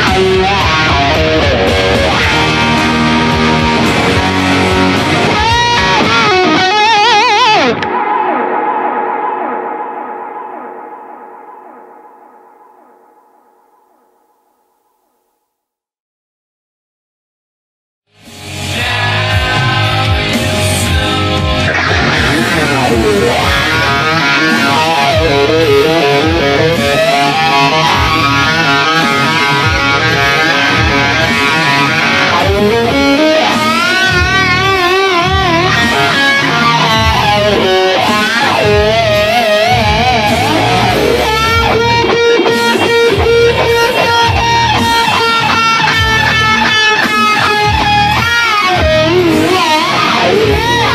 I. Yeah!